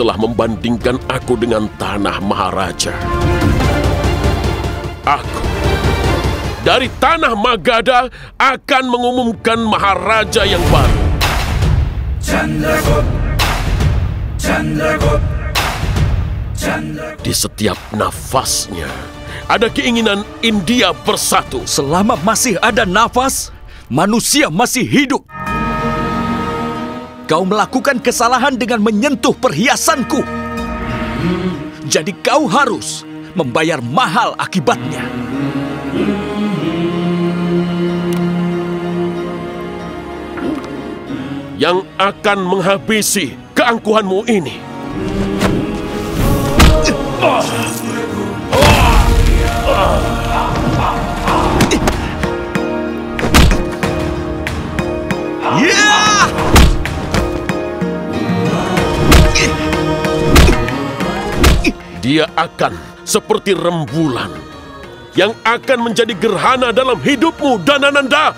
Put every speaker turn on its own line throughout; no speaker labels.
Telah membandingkan aku dengan tanah Maharaja. Aku dari tanah Magada akan mengumumkan Maharaja yang baru. Di setiap nafasnya ada keinginan India bersatu.
Selama masih ada nafas, manusia masih hidup. Kau melakukan kesalahan dengan menyentuh perhiasanku. Jadi kau harus membayar mahal akibatnya.
Yang akan menghabisi keangkuhanmu ini.
Yeah!
Dia akan seperti rembulan yang akan menjadi gerhana dalam hidupmu, Danananda.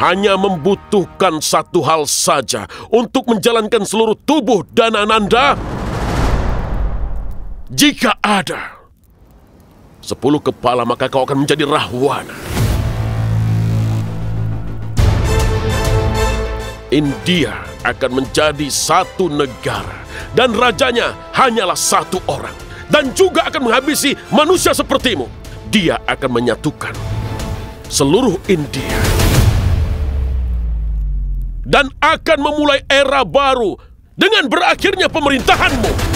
Hanya membutuhkan satu hal saja untuk menjalankan seluruh tubuh Danananda. Jika ada sepuluh kepala, maka kau akan menjadi Rahwana. India akan menjadi satu negara dan rajanya hanyalah satu orang dan juga akan menghabisi manusia sepertimu. Dia akan menyatukan seluruh India dan akan memulai era baru dengan berakhirnya pemerintahanmu.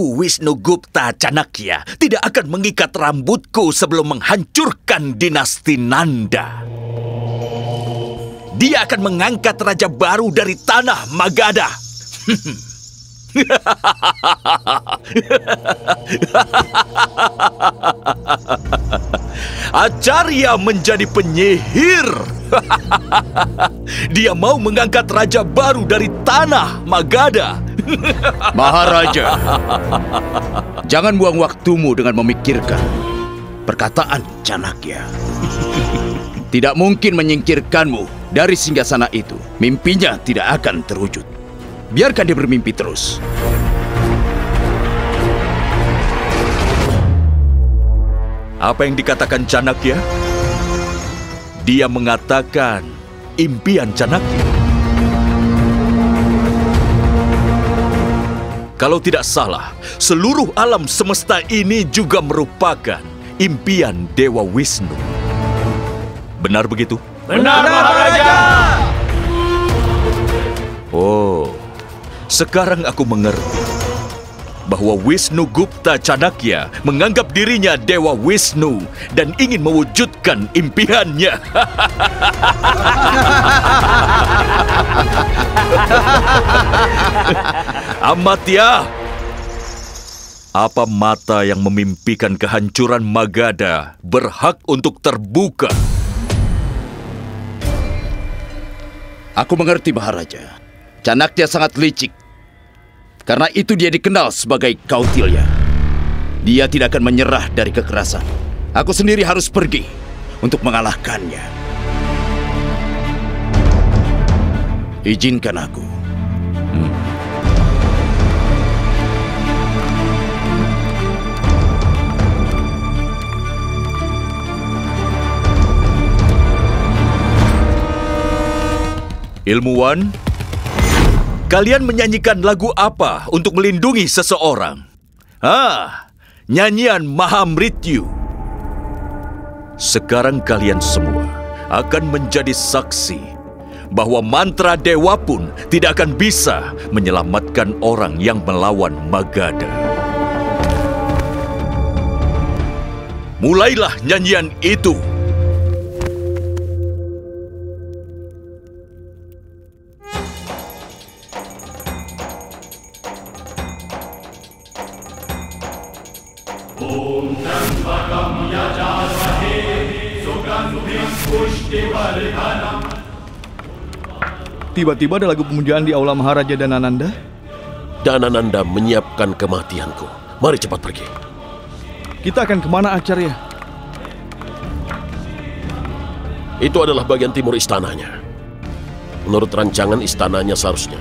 Aku Wisnu Gupta Chanakya tidak akan mengikat rambutku sebelum menghancurkan dinasti Nanda. Dia akan mengangkat raja baru dari tanah Magadha. Acarya menjadi penyihir. Dia mau mengangkat raja baru dari tanah Magadha.
Maharaja, jangan buang waktumu dengan memikirkan perkataan Chanakya. Tidak mungkin menyingkirkanmu dari singgasana itu. Mimpinya tidak akan terwujud. Biarkan dia bermimpi terus.
Apa yang dikatakan Chanakya? Dia mengatakan impian Chanakya. Kalau tidak salah, seluruh alam semesta ini juga merupakan impian Dewa Wisnu. Benar begitu?
Benar, Maharaja!
Oh, sekarang aku mengerti bahwa Wisnu Gupta Chanakya menganggap dirinya Dewa Wisnu dan ingin mewujudkan impiannya. Amatya, apa mata yang memimpikan kehancuran Magadha berhak untuk terbuka?
Aku mengerti Maharaja. Chanakya sangat licik. Karena itu dia dikenal sebagai Kautilya. Dia tidak akan menyerah dari kekerasan. Aku sendiri harus pergi untuk mengalahkannya. Izinkan aku. Hmm.
Ilmuwan, kalian menyanyikan lagu apa untuk melindungi seseorang? Ah, nyanyian Mahamrityu. Sekarang kalian semua akan menjadi saksi bahwa mantra dewa pun tidak akan bisa menyelamatkan orang yang melawan Magadha. Mulailah nyanyian itu.
Tiba-tiba ada lagu pemujaan di Aula Maharaja dan Ananda.
Danananda menyiapkan kematianku. Mari cepat pergi.
Kita akan ke mana Acarya?
Itu adalah bagian timur istananya. Menurut rancangan istananya seharusnya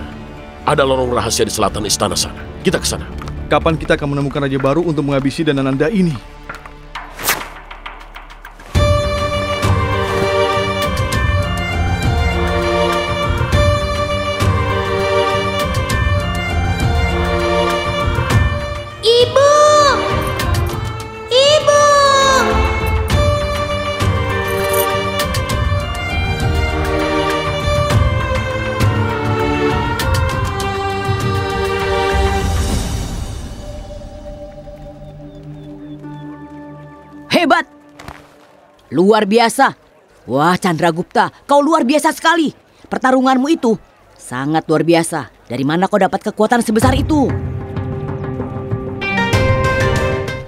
ada lorong rahasia di selatan istana sana. Kita ke sana.
Kapan kita akan menemukan raja baru untuk menghabisi Danananda ini?
Luar biasa. Wah, Chandragupta, kau luar biasa sekali. Pertarunganmu itu sangat luar biasa. Dari mana kau dapat kekuatan sebesar itu?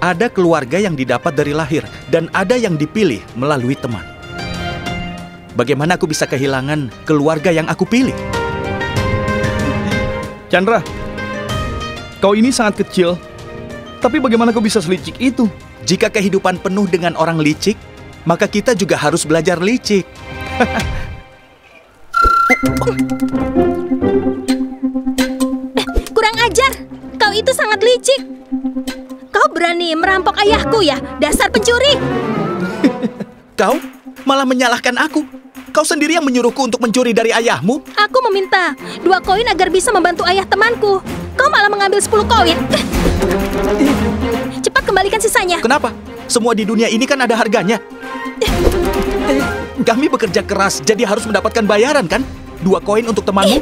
Ada keluarga yang didapat dari lahir dan ada yang dipilih melalui teman. Bagaimana aku bisa kehilangan keluarga yang aku pilih?
Chandra, kau ini sangat kecil. Tapi bagaimana kau bisa selicik itu?
Jika kehidupan penuh dengan orang licik, maka kita juga harus belajar licik.
Kurang ajar. Kau itu sangat licik. Kau berani merampok ayahku ya, dasar pencuri.
Kau malah menyalahkan aku. Kau sendiri yang menyuruhku untuk mencuri dari ayahmu.
Aku meminta dua koin agar bisa membantu ayah temanku. Kau malah mengambil 10 koin. Cepat kembalikan sisanya.
Kenapa? Semua di dunia ini kan ada harganya. Kami bekerja keras, jadi harus mendapatkan bayaran kan? Dua koin untuk temanmu,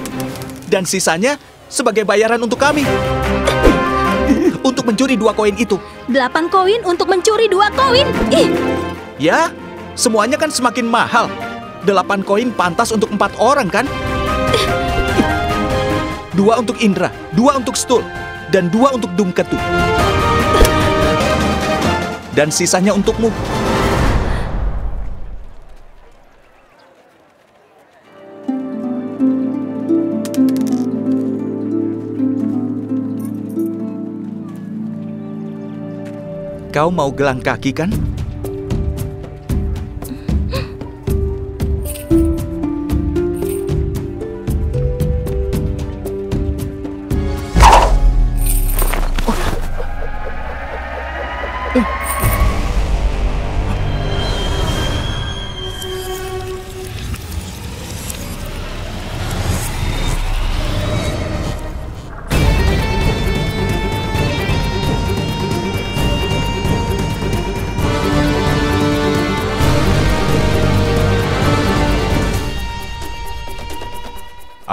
dan sisanya sebagai bayaran untuk kami. Untuk mencuri dua koin itu.
Delapan koin untuk mencuri dua koin. Ih,
Ya, semuanya kan semakin mahal. Delapan koin pantas untuk empat orang kan? Dua untuk Indra, dua untuk Stul, dan dua untuk Dumketu. Dan sisanya untukmu. Kau mau gelang kaki kan?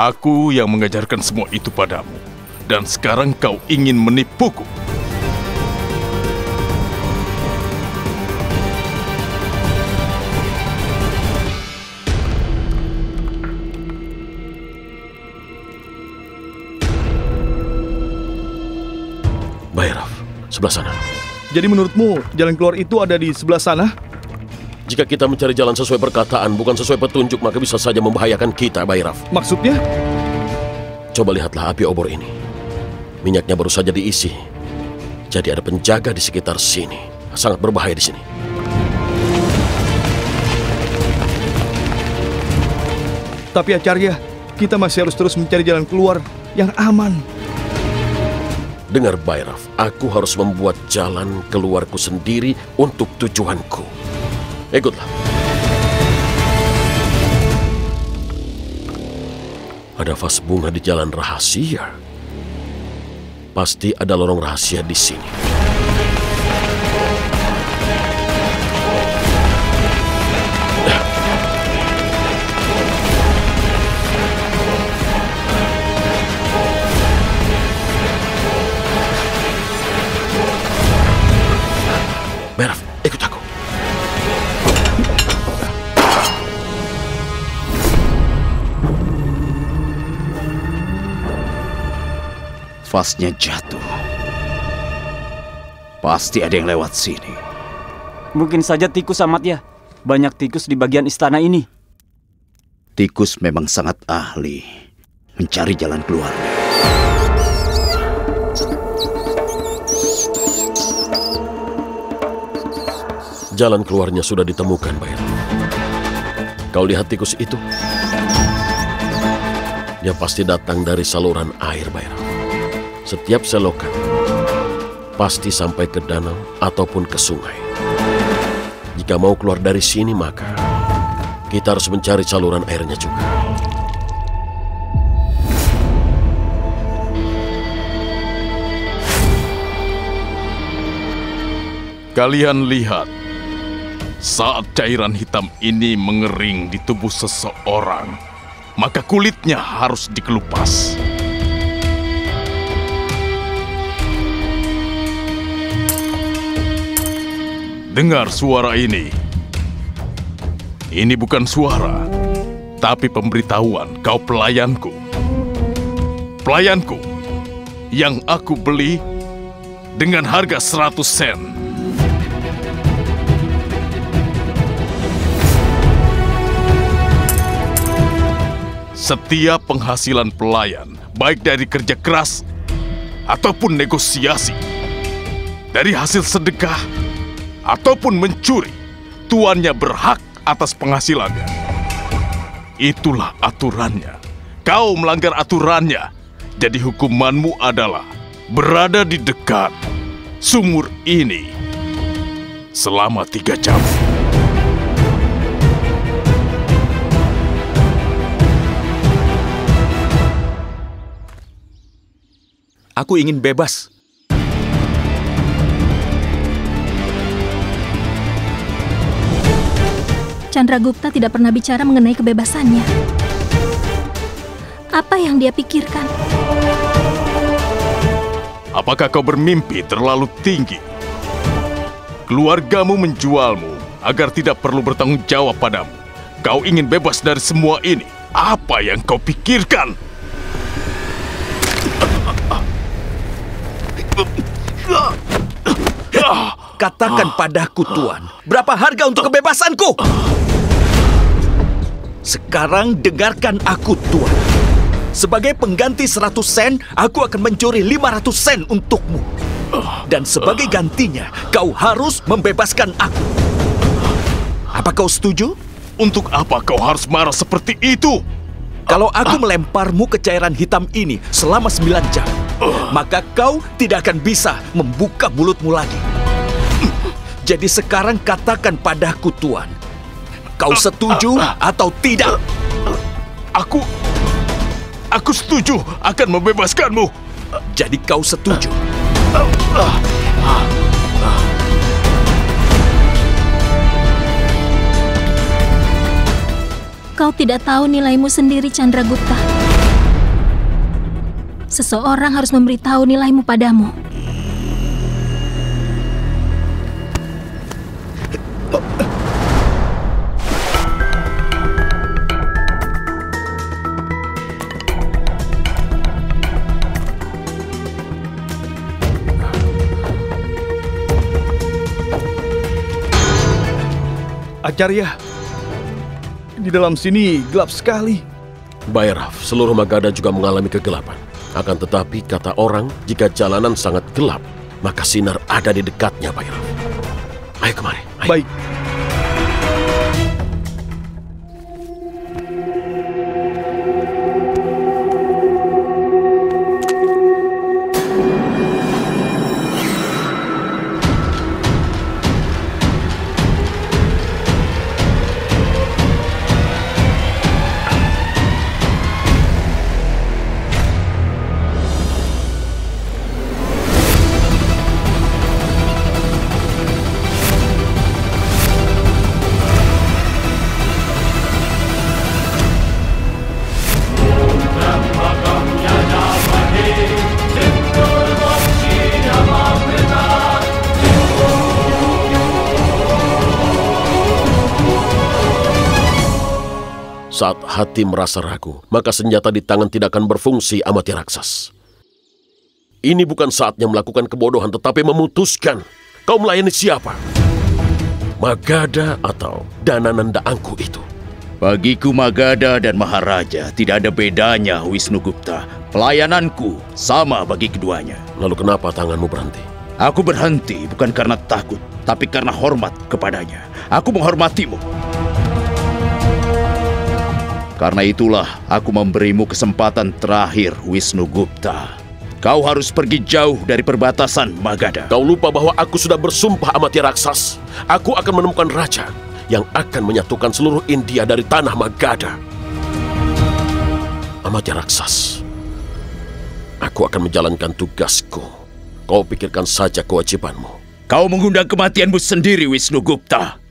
Aku yang mengajarkan semua itu padamu. Dan sekarang kau ingin menipuku.
Bayraf, sebelah sana.
Jadi menurutmu jalan keluar itu ada di sebelah sana?
Jika kita mencari jalan sesuai perkataan, bukan sesuai petunjuk, maka bisa saja membahayakan kita, Bayraf.
Maksudnya?
Coba lihatlah api obor ini. Minyaknya baru saja diisi. Jadi ada penjaga di sekitar sini. Sangat berbahaya di sini.
Tapi Acarya, kita masih harus terus mencari jalan keluar yang aman.
Dengar Bayraf, aku harus membuat jalan keluarku sendiri untuk tujuanku. Ikutlah. Ada vas bunga di jalan rahasia. Pasti ada lorong rahasia di sini.
Nafasnya jatuh. Pasti ada yang lewat sini.
Mungkin saja tikus Amatya. Banyak tikus di bagian istana ini.
Tikus memang sangat ahli mencari jalan keluarnya.
Jalan keluarnya sudah ditemukan, Bayar. Kau lihat tikus itu? Dia pasti datang dari saluran air, Bayar. Setiap selokan pasti sampai ke danau ataupun ke sungai. Jika mau keluar dari sini, maka kita harus mencari saluran airnya juga.
Kalian lihat, saat cairan hitam ini mengering di tubuh seseorang, maka kulitnya harus dikelupas. Dengar suara ini. Ini bukan suara, tapi pemberitahuan kau pelayanku. Pelayanku yang aku beli dengan harga 100 sen. Setiap penghasilan pelayan, baik dari kerja keras ataupun negosiasi, dari hasil sedekah ataupun mencuri, tuannya berhak atas penghasilannya. Itulah aturannya. Kau melanggar aturannya, jadi hukumanmu adalah berada di dekat sumur ini selama tiga jam.
Aku ingin bebas.
Chandragupta tidak pernah bicara mengenai kebebasannya. Apa yang dia pikirkan?
Apakah kau bermimpi terlalu tinggi? Keluargamu menjualmu agar tidak perlu bertanggung jawab padamu. Kau ingin bebas dari semua ini. Apa yang kau pikirkan?
Katakan padaku, Tuan, berapa harga untuk kebebasanku? Sekarang dengarkan aku, Tuan. Sebagai pengganti 100 sen, aku akan mencuri 500 sen untukmu. Dan sebagai gantinya, kau harus membebaskan aku. Apa kau setuju?
Untuk apa kau harus marah seperti itu?
Kalau aku melemparmu ke cairan hitam ini selama 9 jam, maka kau tidak akan bisa membuka mulutmu lagi. Jadi sekarang katakan padaku, Tuan. Kau setuju atau tidak?
Aku... Aku setuju akan membebaskanmu.
Jadi kau setuju?
Kau tidak tahu nilaimu sendiri, Chandragupta. Seseorang harus memberitahu nilaimu padamu.
Acarya, di dalam sini gelap sekali.
Bayraf, seluruh Magadha juga mengalami kegelapan. Akan tetapi, kata orang, jika jalanan sangat gelap, maka sinar ada di dekatnya, Bayraf. Ayo kemari. Ayo.
Baik.
Saat hati merasa ragu, maka senjata di tangan tidak akan berfungsi amati raksas. Ini bukan saatnya melakukan kebodohan tetapi memutuskan. Kau melayani siapa? Magada atau Danananda Angku itu?
Bagiku Magada dan Maharaja tidak ada bedanya, Wisnu Gupta. Pelayananku sama bagi keduanya.
Lalu kenapa tanganmu berhenti?
Aku berhenti bukan karena takut, tapi karena hormat kepadanya. Aku menghormatimu. Karena itulah aku memberimu kesempatan terakhir, Wisnu Gupta. Kau harus pergi jauh dari perbatasan Magada.
Kau lupa bahwa aku sudah bersumpah Amatya Raksas. Aku akan menemukan raja yang akan menyatukan seluruh India dari tanah Magada. Amatya Raksas, aku akan menjalankan tugasku. Kau pikirkan saja kewajibanmu.
Kau mengundang kematianmu sendiri, Wisnu Gupta.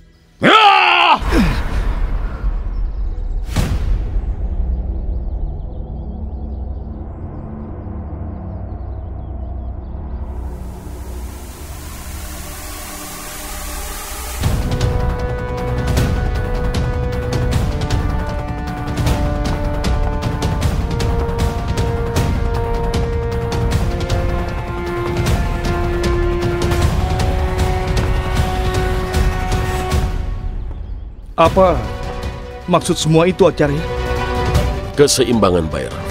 Apa maksud semua itu, Acarya?
Keseimbangan Bayram.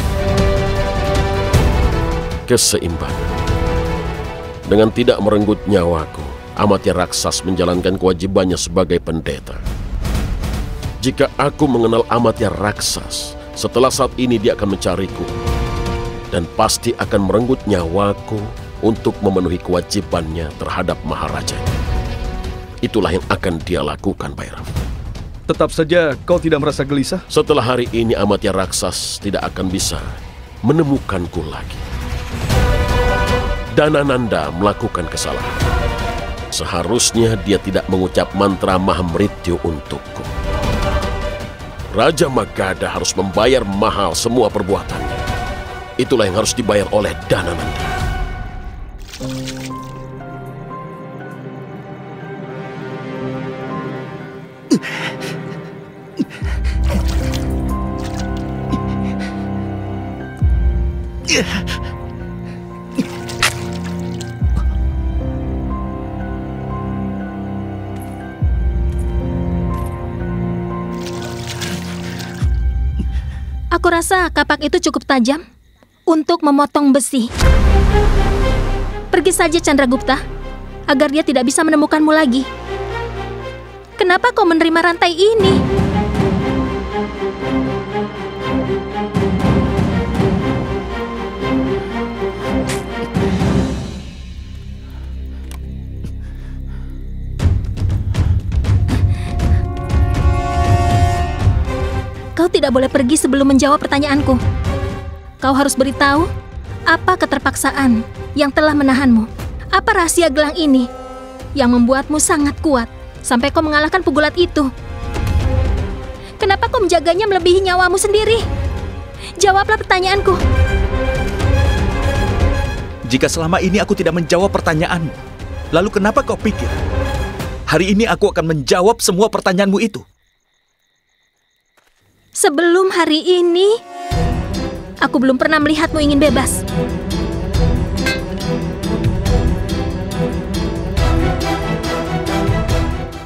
Keseimbangan. Dengan tidak merenggut nyawaku, Amatya Raksas menjalankan kewajibannya sebagai pendeta. Jika aku mengenal Amatya Raksas, setelah saat ini dia akan mencariku. Dan pasti akan merenggut nyawaku untuk memenuhi kewajibannya terhadap Maharaja. Itulah yang akan dia lakukan, Bayram.
Tetap saja kau tidak merasa gelisah?
Setelah hari ini Amatya Raksas tidak akan bisa menemukanku lagi. Danananda melakukan kesalahan. Seharusnya dia tidak mengucap mantra Mahamrityu untukku. Raja Magadha harus membayar mahal semua perbuatannya. Itulah yang harus dibayar oleh Danananda.
Aku rasa kapak itu cukup tajam untuk memotong besi. Pergi saja Chandragupta, agar dia tidak bisa menemukanmu lagi. Kenapa kau menerima rantai ini? Tidak boleh pergi sebelum menjawab pertanyaanku. Kau harus beritahu apa keterpaksaan yang telah menahanmu. Apa rahasia gelang ini yang membuatmu sangat kuat sampai kau mengalahkan pegulat itu? Kenapa kau menjaganya melebihi nyawamu sendiri? Jawablah pertanyaanku.
Jika selama ini aku tidak menjawab pertanyaanmu, lalu kenapa kau pikir hari ini aku akan menjawab semua pertanyaanmu itu?
Sebelum hari ini, aku belum pernah melihatmu ingin bebas.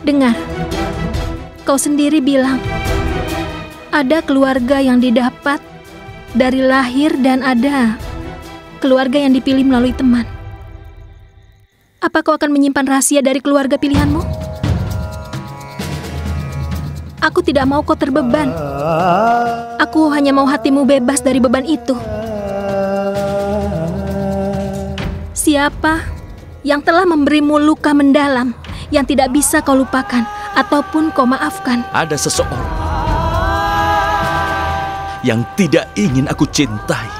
Dengar, kau sendiri bilang ada keluarga yang didapat dari lahir dan ada keluarga yang dipilih melalui teman. Apa kau akan menyimpan rahasia dari keluarga pilihanmu? Aku tidak mau kau terbeban. Aku hanya mau hatimu bebas dari beban itu. Siapa yang telah memberimu luka mendalam yang tidak bisa kau lupakan ataupun kau maafkan?
Ada seseorang yang tidak ingin aku cintai.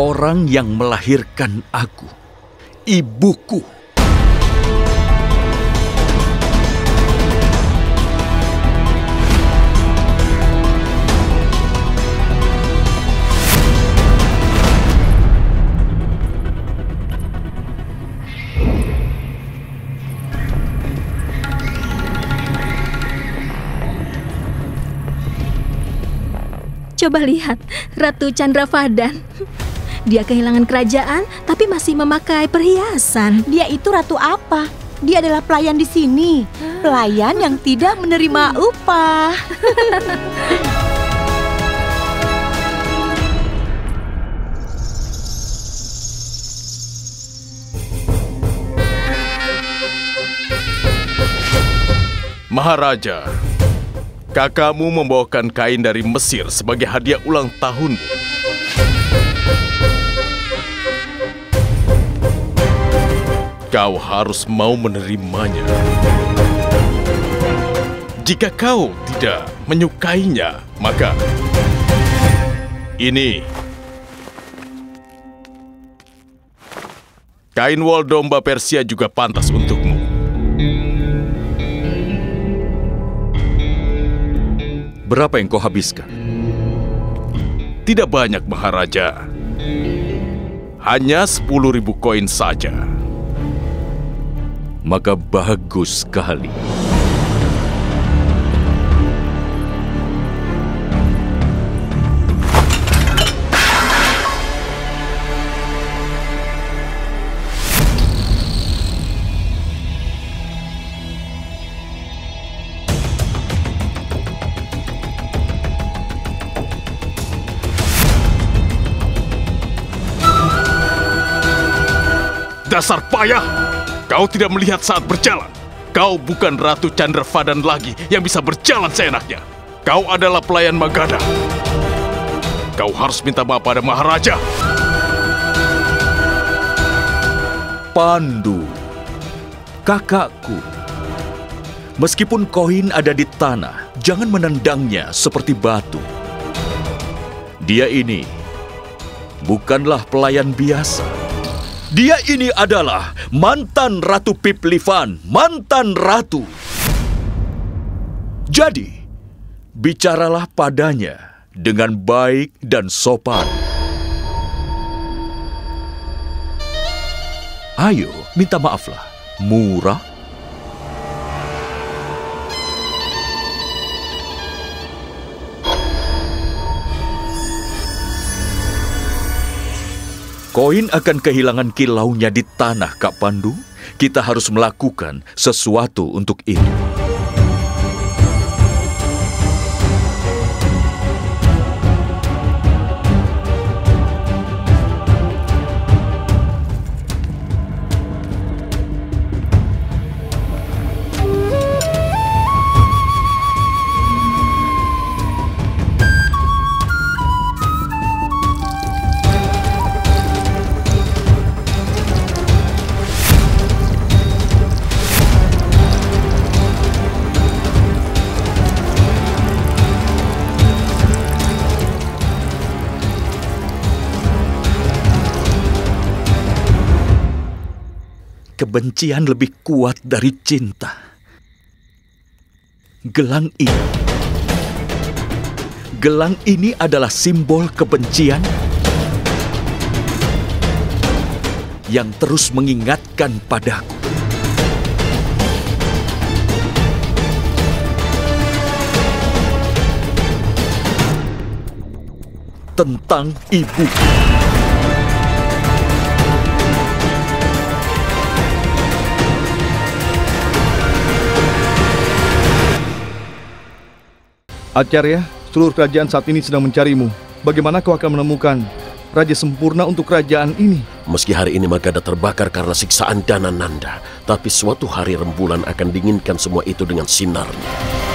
orang yang melahirkan aku, ibuku.
Coba lihat, Ratu Chandra Fadan. Dia kehilangan kerajaan, tapi masih memakai perhiasan.
Dia itu ratu apa? Dia adalah pelayan di sini. Pelayan yang tidak menerima upah.
Maharaja, kakakmu membawakan kain dari Mesir sebagai hadiah ulang tahunmu. Kau harus mau menerimanya. Jika kau tidak menyukainya, maka ini kain wol domba Persia juga pantas untukmu.
Berapa yang kau habiskan?
Tidak banyak, Maharaja. Hanya 10.000 koin saja.
Maka bagus sekali.
Dasar payah! Kau tidak melihat saat berjalan. Kau bukan Ratu Chandravadan lagi yang bisa berjalan seenaknya. Kau adalah pelayan Magadha. Kau harus minta maaf pada Maharaja.
Pandu, kakakku. Meskipun koin ada di tanah, jangan menendangnya seperti batu. Dia ini bukanlah pelayan biasa. Dia ini adalah mantan Ratu Piplivan, mantan ratu. Jadi, bicaralah padanya dengan baik dan sopan. Ayo, minta maaflah. Murah. Koin akan kehilangan kilaunya di tanah, Kak Pandu. Kita harus melakukan sesuatu untuk itu. Kebencian lebih kuat dari cinta. Gelang ini. Gelang ini adalah simbol kebencian yang terus mengingatkan padaku. Tentang ibu.
Acarya, seluruh kerajaan saat ini sedang mencarimu. Bagaimana kau akan menemukan raja sempurna untuk kerajaan ini?
Meski hari ini Magadha terbakar karena siksaan Danananda, tapi suatu hari rembulan akan dinginkan semua itu dengan sinarnya.